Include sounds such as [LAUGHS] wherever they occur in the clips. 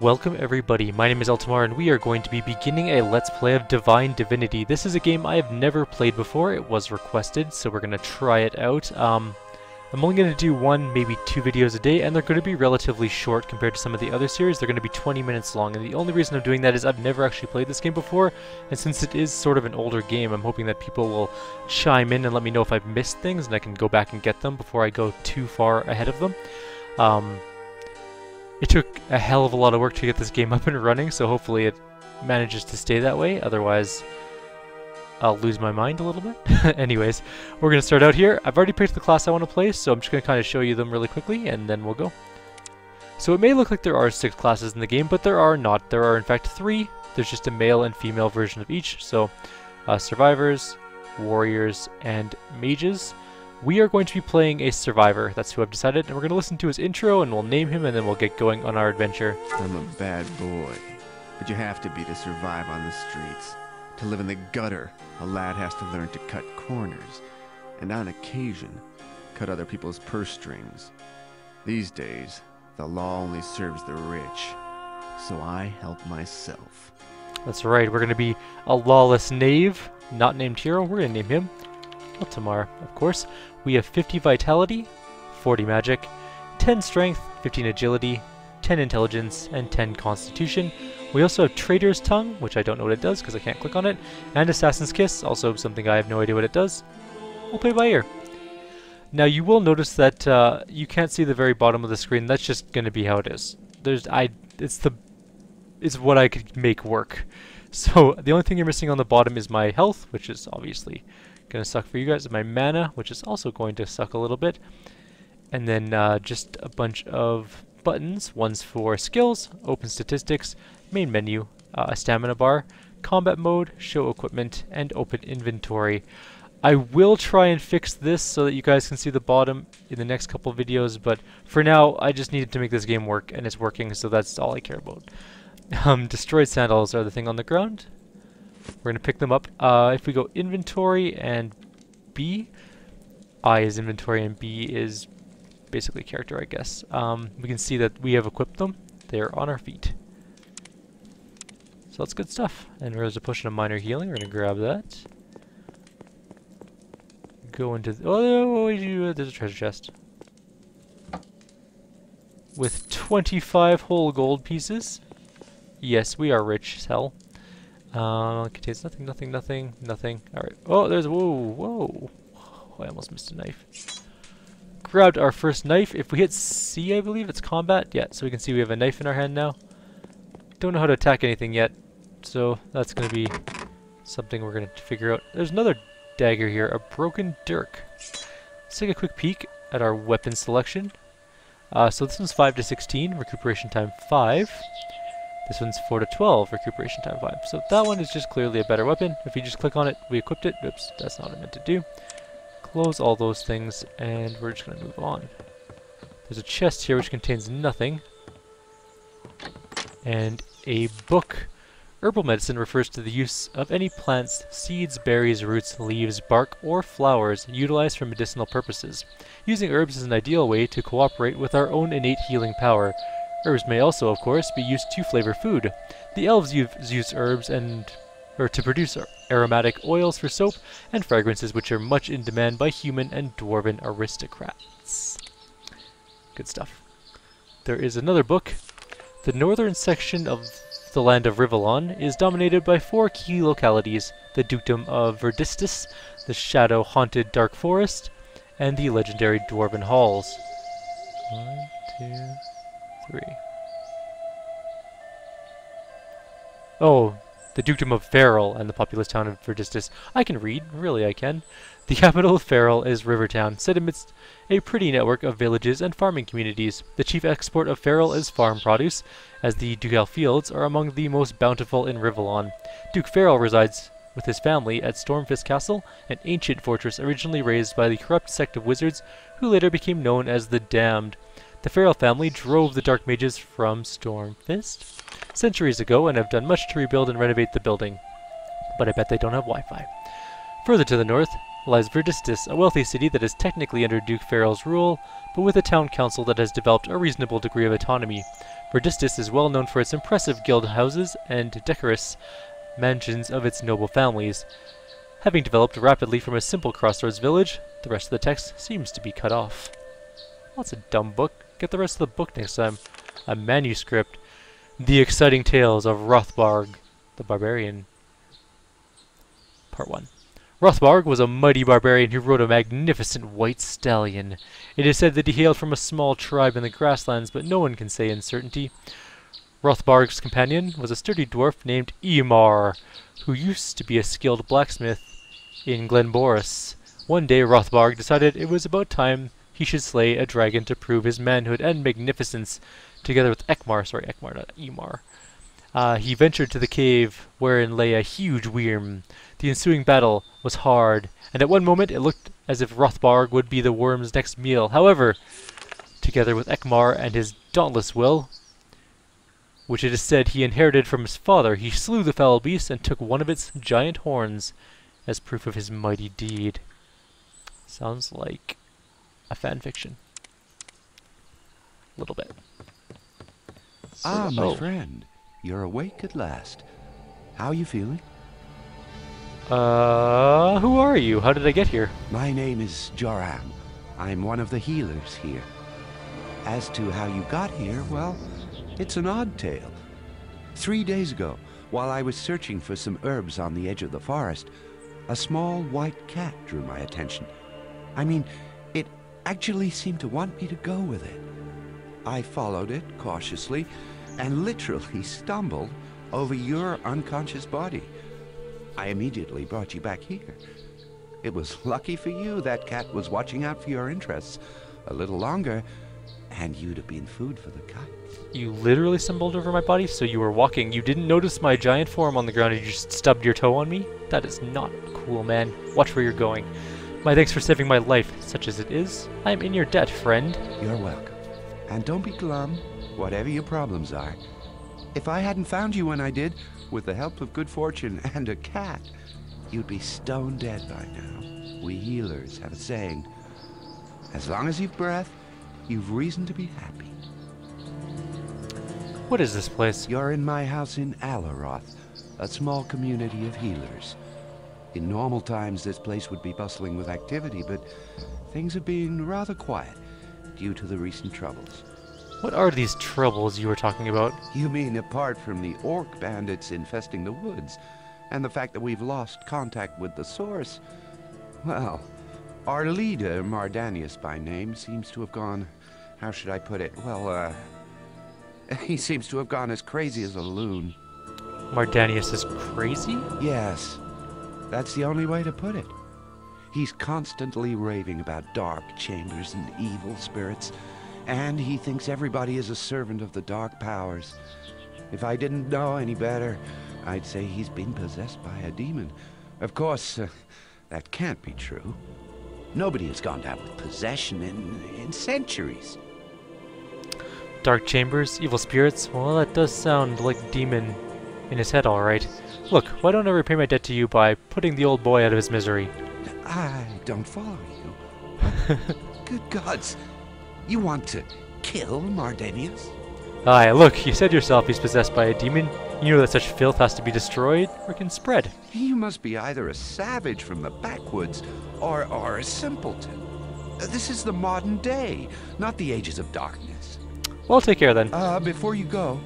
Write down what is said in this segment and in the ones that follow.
Welcome everybody, my name is Eltimar and we are going to be beginning a Let's Play of Divine Divinity. This is a game I have never played before, it was requested, so we're going to try it out. Um, I'm only going to do one, maybe two videos a day, and they're going to be relatively short compared to some of the other series. They're going to be 20 minutes long, and the only reason I'm doing that is I've never actually played this game before, and since it is sort of an older game, I'm hoping that people will chime in and let me know if I've missed things, and I can go back and get them before I go too far ahead of them. Um, it took a hell of a lot of work to get this game up and running, so hopefully it manages to stay that way, otherwise I'll lose my mind a little bit. [LAUGHS] Anyways, we're going to start out here. I've already picked the class I want to play, so I'm just going to kind of show you them really quickly, and then we'll go. So it may look like there are six classes in the game, but there are not. There are in fact three. There's just a male and female version of each, so uh, survivors, warriors, and mages. We are going to be playing a survivor, that's who I've decided, and we're going to listen to his intro, and we'll name him, and then we'll get going on our adventure. I'm a bad boy, but you have to be to survive on the streets. To live in the gutter, a lad has to learn to cut corners, and on occasion, cut other people's purse strings. These days, the law only serves the rich, so I help myself. That's right, we're going to be a lawless knave, not named hero, we're going to name him Eltimar, of course. We have 50 vitality, 40 magic, 10 strength, 15 agility, 10 intelligence, and 10 constitution. We also have Traitor's Tongue, which I don't know what it does because I can't click on it, and Assassin's Kiss, also something I have no idea what it does. We'll play by ear. Now you will notice that uh, you can't see the very bottom of the screen. That's just going to be how it is. There's I. It's the. It's what I could make work. [LAUGHS] So the only thing you're missing on the bottom is my health, which is obviously to suck for you guys. My mana, which is also going to suck a little bit. And then uh, just a bunch of buttons. One's for skills, open statistics, main menu, uh, a stamina bar, combat mode, show equipment, and open inventory. I will try and fix this so that you guys can see the bottom in the next couple videos, but for now, I just needed to make this game work, and it's working, so that's all I care about. [LAUGHS] Um, destroyed sandals are the thing on the ground. We're going to pick them up. Uh, if we go inventory and B, I is inventory and B is basically character, I guess. Um, we can see that we have equipped them. They're on our feet. So that's good stuff. And there's a potion of minor healing. We're going to grab that. Go into... oh, there's a treasure chest. With 25 whole gold pieces. Yes, we are rich as hell. Uh, contains nothing, nothing, nothing, nothing. Alright. Oh, there's, whoa, whoa. Oh, I almost missed a knife. Grabbed our first knife. If we hit C, I believe, it's combat. Yeah, so we can see we have a knife in our hand now. Don't know how to attack anything yet, so that's going to be something we're going to figure out. There's another dagger here, a broken dirk. Let's take a quick peek at our weapon selection. Uh, so this one's 5 to 16, recuperation time 5. This one's 4 to 12, recuperation time 5. So that one is just clearly a better weapon. If you just click on it, we equipped it. Oops, that's not what I meant to do. Close all those things, and we're just going to move on. There's a chest here which contains nothing. And a book. Herbal medicine refers to the use of any plants, seeds, berries, roots, leaves, bark, or flowers utilized for medicinal purposes. Using herbs is an ideal way to cooperate with our own innate healing power. Herbs may also, of course, be used to flavor food. The elves use herbs and or to produce aromatic oils for soap and fragrances which are much in demand by human and dwarven aristocrats. Good stuff. There is another book. The northern section of the land of Rivellon is dominated by four key localities, the Dukedom of Verdistis, the shadow-haunted Dark Forest, and the legendary Dwarven Halls. One, two, three. Oh, the Dukedom of Ferol and the populous town of Verdistis. I can read, really I can. The capital of Ferol is Rivertown, set amidst a pretty network of villages and farming communities. The chief export of Ferol is farm produce, as the ducal fields are among the most bountiful in Rivellon. Duke Ferol resides with his family at Stormfist Castle, an ancient fortress originally raised by the corrupt sect of wizards who later became known as the Damned. The Ferol family drove the Dark Mages from Stormfist centuries ago and have done much to rebuild and renovate the building. But I bet they don't have Wi-Fi. Further to the north lies Verdistis, a wealthy city that is technically under Duke Ferol's rule, but with a town council that has developed a reasonable degree of autonomy. Verdistis is well known for its impressive guild houses and decorous mansions of its noble families. Having developed rapidly from a simple crossroads village, the rest of the text seems to be cut off. That's a dumb book. Get the rest of the book next time. A manuscript. The Exciting Tales of Rothbarg, the Barbarian. Part 1. Rothbarg was a mighty barbarian who rode a magnificent white stallion. It is said that he hailed from a small tribe in the grasslands, but no one can say in certainty. Rothbarg's companion was a sturdy dwarf named Eamar, who used to be a skilled blacksmith in Glenboris. One day Rothbarg decided it was about time he should slay a dragon to prove his manhood and magnificence, together with Ekmar, sorry, Ekmar, not Eamar. Uh, he ventured to the cave wherein lay a huge worm. The ensuing battle was hard, and at one moment it looked as if Rothbarg would be the worm's next meal. However, together with Ekmar and his dauntless will, which it is said he inherited from his father, he slew the foul beast and took one of its giant horns as proof of his mighty deed. Sounds like a fan fiction. A little bit. Ah, my oh. friend, you're awake at last. How are you feeling? Uh, who are you? How did I get here? My name is Joram. I'm one of the healers here. As to how you got here, well, it's an odd tale. Three days ago, while I was searching for some herbs on the edge of the forest, a small white cat drew my attention. I mean, actually seemed to want me to go with it. I followed it cautiously and literally [LAUGHS] stumbled over your unconscious body. I immediately brought you back here. It was lucky for you that cat was watching out for your interests. A little longer, and you'd have been food for the kites. You literally stumbled over my body, so you were walking. You didn't notice my giant form on the ground and you just stubbed your toe on me? That is not cool, man. Watch where you're going. My thanks for saving my life, such as it is. I am in your debt, friend. You're welcome. And don't be glum, whatever your problems are. If I hadn't found you when I did, with the help of good fortune [LAUGHS] and a cat, you'd be stone dead by now. We healers have a saying. As long as you've breath, you've reason to be happy. What is this place? You're in my house in Aleroth, a small community of healers. In normal times, this place would be bustling with activity, but things have been rather quiet due to the recent troubles. What are these troubles you were talking about? You mean apart from the orc bandits infesting the woods, and the fact that we've lost contact with the source? Well, our leader, Mardaneus by name, seems to have gone. How should I put it? Well, uh. [LAUGHS] He seems to have gone as crazy as a loon. Mardaneus is crazy? Yes, that's the only way to put it. He's constantly raving about dark chambers and evil spirits, and he thinks everybody is a servant of the dark powers. If I didn't know any better, I'd say he's been possessed by a demon. Of course, uh, that can't be true. Nobody has gone down with possession in, in centuries. Dark chambers, evil spirits? Well, that does sound like demon in his head, alright. Look, why don't I repay my debt to you by putting the old boy out of his misery? I don't follow you. [LAUGHS] Good gods, you want to kill Mardaneus? Aye, look, you said yourself he's possessed by a demon. You know that such filth has to be destroyed, or can spread. You must be either a savage from the backwoods or, or a simpleton. This is the modern day, not the ages of darkness. Well, take care then. Uh, before you go,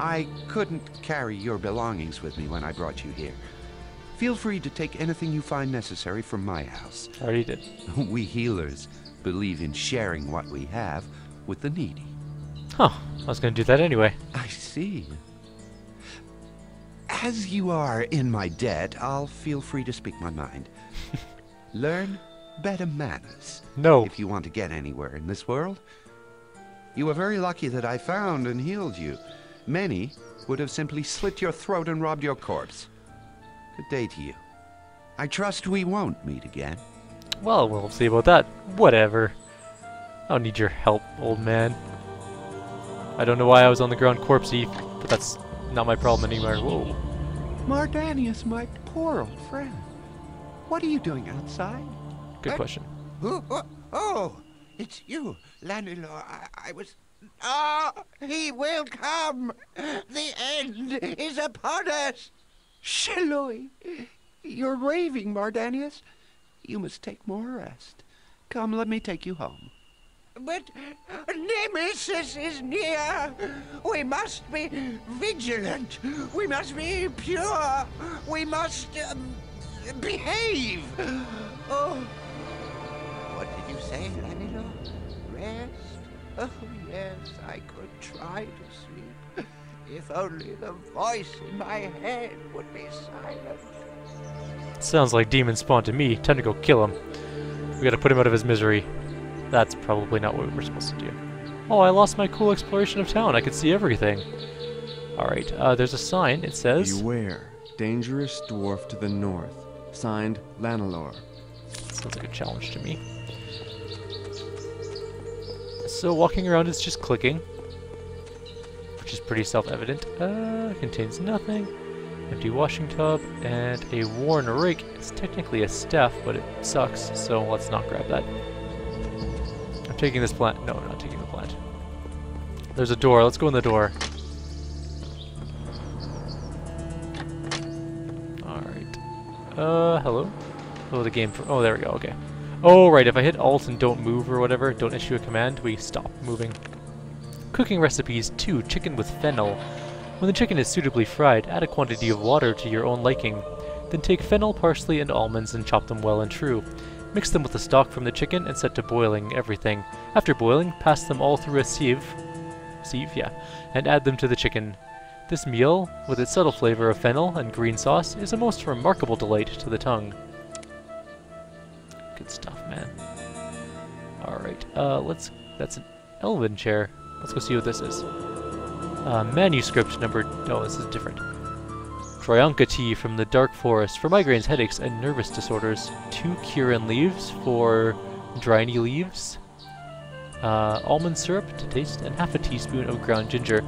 I couldn't carry your belongings with me when I brought you here. Feel free to take anything you find necessary from my house. I already did. [LAUGHS] We healers believe in sharing what we have with the needy. Huh, I was gonna do that anyway. I see. As you are in my debt, I'll feel free to speak my mind. [LAUGHS] Learn better manners No. if you want to get anywhere in this world. You were very lucky that I found and healed you. Many would have simply slit your throat and robbed your corpse. Good day to you. I trust we won't meet again. Well, we'll see about that. Whatever. I don't need your help, old man. I don't know why I was on the ground corpsey, but that's not my problem anymore. Whoa. Mardaneus, my poor old friend. what are you doing outside? Good Uh, question. Oh, oh, oh, it's you, Lanilor. I, I was. Ah, he will come. The end is upon us. Shaloi, you're raving, Mardaneus. You must take more rest. Come, let me take you home. But Nemesis is near. We must be vigilant. We must be pure. We must um, behave. Oh, what did you say, Lanilo? Rest? Oh, yes, I could try to sleep. If only the voice in my head would be silent. Sounds like demon spawn to me. Time to go kill him. We gotta put him out of his misery. That's probably not what we're supposed to do. Oh, I lost my cool exploration of town. I could see everything. Alright, uh, there's a sign. It says... Beware, dangerous dwarf to the north. Signed, Lanelor. Sounds like a challenge to me. So walking around is just clicking, which is pretty self-evident. Uh, contains nothing. Empty washing tub and a worn rake. It's technically a staff, but it sucks, so let's not grab that. I'm taking this plant. No, I'm not taking the plant. There's a door. Let's go in the door. Alright. Uh, hello? Oh, the game. Oh, there we go. Okay. Oh, right. If I hit Alt and don't move or whatever, don't issue a command, we stop moving. Cooking recipes 2. Chicken with fennel. When the chicken is suitably fried, add a quantity of water to your own liking. Then take fennel, parsley, and almonds and chop them well and true. Mix them with the stock from the chicken and set to boiling everything. After boiling, pass them all through a sieve, sieve, yeah, and add them to the chicken. This meal, with its subtle flavor of fennel and green sauce, is a most remarkable delight to the tongue. Good stuff. Alright, uh, let's... That's an elven chair. Let's go see what this is. Uh, manuscript number... Oh, this is different. Trionka tea from the dark forest for migraines, headaches, and nervous disorders. Two Kirin leaves for dryny leaves. Uh, almond syrup to taste, and half a teaspoon of ground ginger.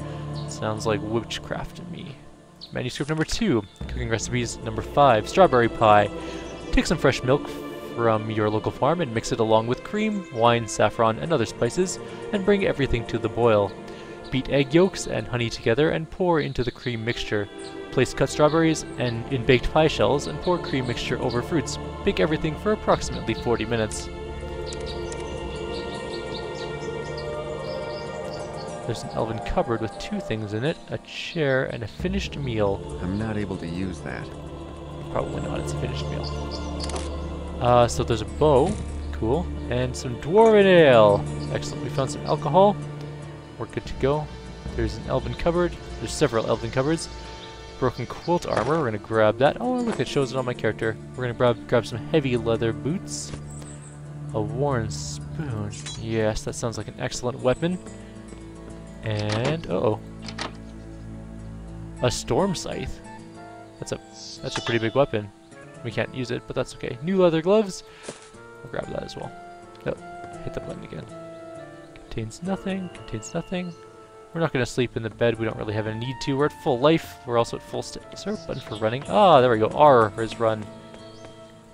Sounds like witchcraft to me. Manuscript number two. Cooking recipes number five. Strawberry pie. Take some fresh milk from your local farm and mix it along with cream, wine, saffron, and other spices, and bring everything to the boil. Beat egg yolks and honey together and pour into the cream mixture. Place cut strawberries and in baked pie shells and pour cream mixture over fruits. Bake everything for approximately 40 minutes. There's an elven cupboard with two things in it, a chair and a finished meal. I'm not able to use that. Probably not, it's a finished meal. Uh, so there's a bow, cool, and some dwarven ale. Excellent, we found some alcohol. We're good to go. There's an elven cupboard. There's several elven cupboards. Broken quilt armor, we're gonna grab that. Oh, look, it shows it on my character. We're gonna grab, grab some heavy leather boots. A worn spoon. Yes, that sounds like an excellent weapon. And, uh oh A storm scythe. That's a, that's a pretty big weapon. We can't use it, but that's okay. New leather gloves. We'll grab that as well. Oh, hit the button again. Contains nothing, contains nothing. We're not going to sleep in the bed. We don't really have a need to. We're at full life. We're also at full st- Is there a button for running? Ah, there we go. R is run.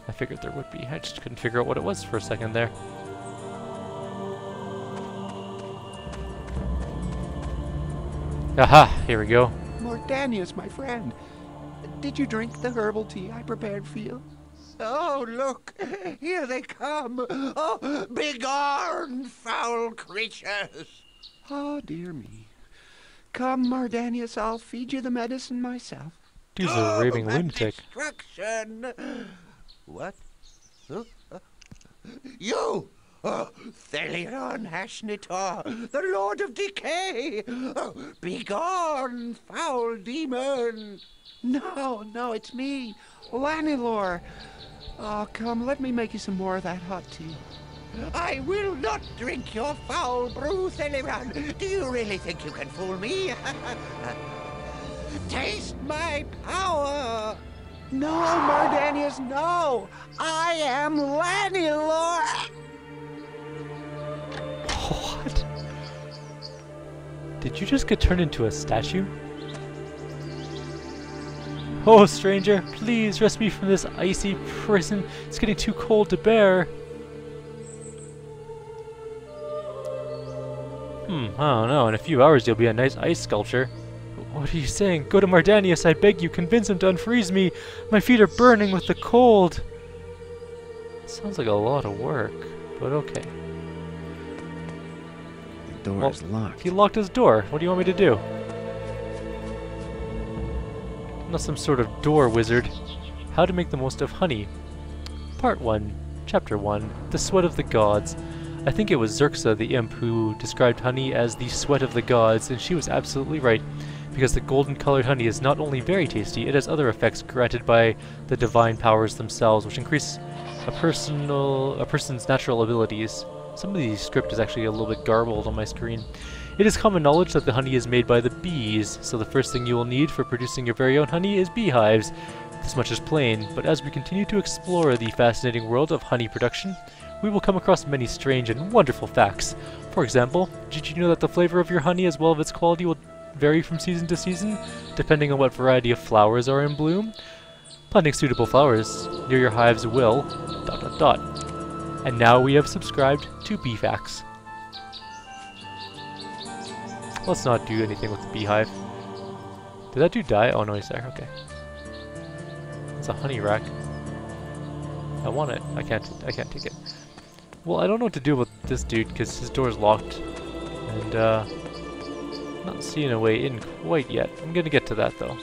I figured there would be. I just couldn't figure out what it was for a second there. Aha! Here we go. Mardaneus, my friend, did you drink the herbal tea I prepared for you? Oh, look, here they come. Oh, begone, foul creatures. Oh, dear me. Come, Mardaneus, I'll feed you the medicine myself. Dude's a raving my lunatic. Destruction. What? Huh? Uh, You! Oh, Thelion Hashnitar, the Lord of Decay! Oh, begone, foul demon! No, no, it's me, Lanilor. Oh, come, let me make you some more of that hot tea. I will not drink your foul brew, Thelion. Do you really think you can fool me? [LAUGHS] Taste my power! No, Mardaneus, no! I am Lanilor! Did you just get turned into a statue? Oh, stranger, please rescue me from this icy prison. It's getting too cold to bear. Hmm, I don't know. In a few hours, you'll be a nice ice sculpture. What are you saying? Go to Mardaneus, I beg you. Convince him to unfreeze me. My feet are burning with the cold. Sounds like a lot of work, but okay. Door Well, is locked. He locked his door. What do you want me to do? I'm not some sort of door wizard. How to make the most of honey. Part 1, Chapter 1, The Sweat of the Gods. I think it was Xerxa the imp who described honey as the sweat of the gods, and she was absolutely right, because the golden colored honey is not only very tasty, it has other effects granted by the divine powers themselves, which increase a personal a person's natural abilities. Some of the script is actually a little bit garbled on my screen. It is common knowledge that the honey is made by the bees, so the first thing you will need for producing your very own honey is beehives. This much is plain, but as we continue to explore the fascinating world of honey production, we will come across many strange and wonderful facts. For example, did you know that the flavor of your honey as well as its quality will vary from season to season, depending on what variety of flowers are in bloom? Planting suitable flowers near your hives will... dot dot dot. And now we have subscribed to Beefax. Let's not do anything with the beehive. Did that dude die? Oh no, he's there. Okay. It's a honey rack. I want it. I can't. I can't take it. Well, I don't know what to do with this dude because his door's locked, and uh, not seeing a way in quite yet. I'm gonna get to that though.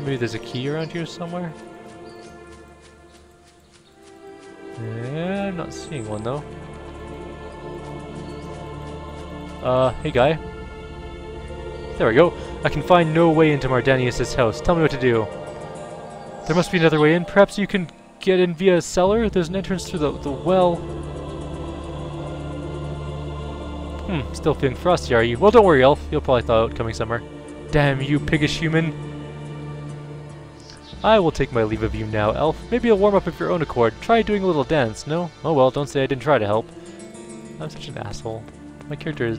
Maybe there's a key around here somewhere. Yeah, I'm not seeing one though. Uh, hey guy. There we go. I can find no way into Mardaneus' house. Tell me what to do. There must be another way in. Perhaps you can get in via a cellar? There's an entrance through the, the well. Hmm, still feeling frosty, are you? Well, don't worry, Elf. You'll probably thaw out coming summer. Damn you, piggish human. I will take my leave of you now, Elf. Maybe you'll warm up of your own accord. Try doing a little dance, no? Oh well, don't say I didn't try to help. I'm such an asshole. My character is...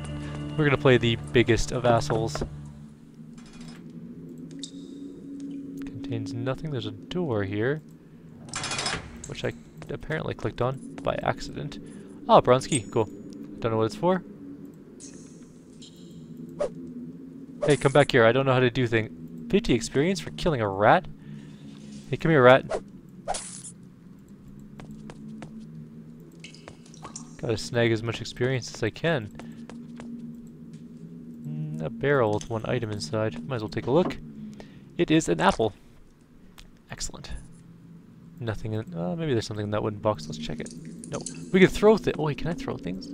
We're gonna play the biggest of assholes. Contains nothing. There's a door here. Which I apparently clicked on by accident. Ah, bronze key. Cool. Don't know what it's for. Hey, come back here. I don't know how to do things. 50 experience for killing a rat? Hey, come here, rat. Gotta snag as much experience as I can. Mm, a barrel with one item inside. Might as well take a look. It is an apple. Excellent. Nothing in... Uh, maybe there's something in that wooden box. Let's check it. No. We can throw th- Oh, wait, can I throw things?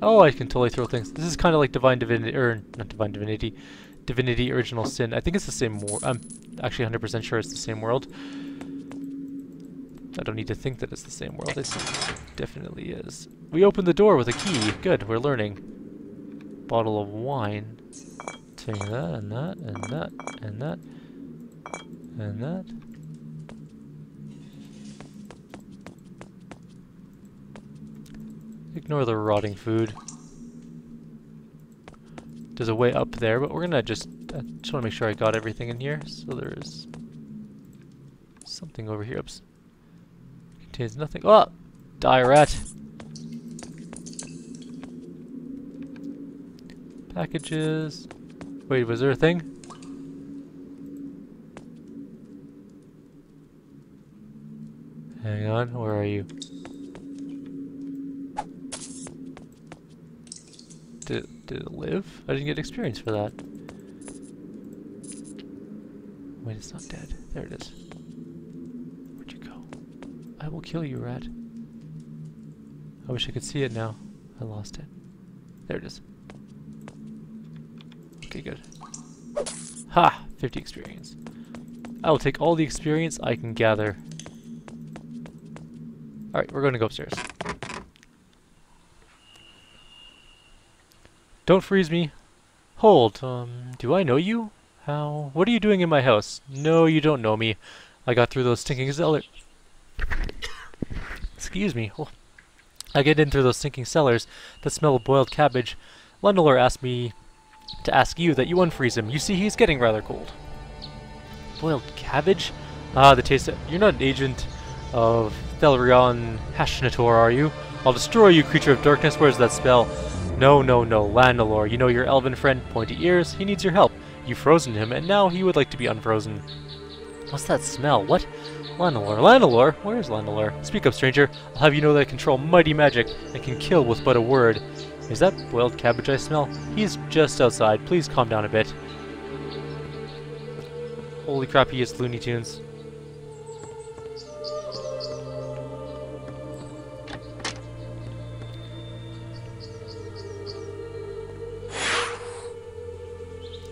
Oh, I can totally throw things. This is kind of like Divine Divinity, or not Divine Divinity, Divinity Original Sin. I think it's the same world. I'm actually 100% sure it's the same world. I don't need to think that it's the same world. It definitely is. We opened the door with a key. Good, we're learning. Bottle of wine. Take that, and that, and that, and that, and that. Ignore the rotting food. There's a way up there, but we're gonna just... I just want to make sure I got everything in here. So there's... Something over here. Oops. Contains nothing. Oh! Die rat! Packages... Wait, was there a thing? Hang on, where are you? Did did it live? I didn't get experience for that. Wait, it's not dead. There it is. Where'd you go? I will kill you, rat. I wish I could see it now. I lost it. There it is. Okay, good. Ha! 50 experience. I will take all the experience I can gather. Alright, we're going to go upstairs. Don't freeze me. Hold, um, do I know you? How? What are you doing in my house? No, you don't know me. I got through those stinking cellars. Excuse me. Oh. I get in through those stinking cellars that smell of boiled cabbage. Lundler asked me to ask you that you unfreeze him. You see, he's getting rather cold. Boiled cabbage? Ah, the taste of... You're not an agent of Thelrion Hashnator, are you? I'll destroy you, creature of darkness. Where's that spell? No, no, no, Landalore. You know your elven friend, Pointy Ears? He needs your help. You've frozen him, and now he would like to be unfrozen. What's that smell? What? Landalore. Landalore? Where is Landalore? Speak up, stranger. I'll have you know that I control mighty magic and can kill with but a word. Is that boiled cabbage I smell? He's just outside. Please calm down a bit. Holy crap, he is Looney Tunes.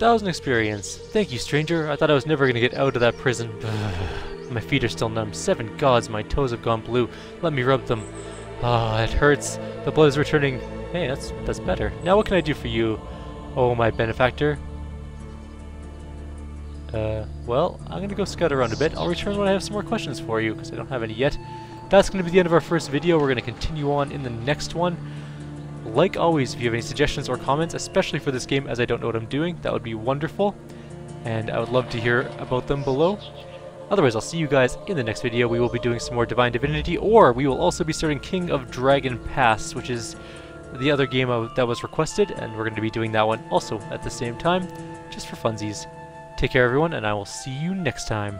That was an experience. Thank you, stranger. I thought I was never going to get out of that prison. [SIGHS] my feet are still numb. Seven gods, my toes have gone blue. Let me rub them. Ah, oh, it hurts. The blood is returning. Hey, that's that's better. Now what can I do for you, oh my benefactor? Uh, well, I'm gonna go scout around a bit. I'll return when I have some more questions for you, because I don't have any yet. That's gonna be the end of our first video. We're gonna continue on in the next one. Like always, if you have any suggestions or comments, especially for this game as I don't know what I'm doing, that would be wonderful. And I would love to hear about them below. Otherwise, I'll see you guys in the next video. We will be doing some more Divine Divinity, or we will also be starting King of Dragon Pass, which is the other game that was requested, and we're going to be doing that one also at the same time, just for funsies. Take care, everyone, and I will see you next time.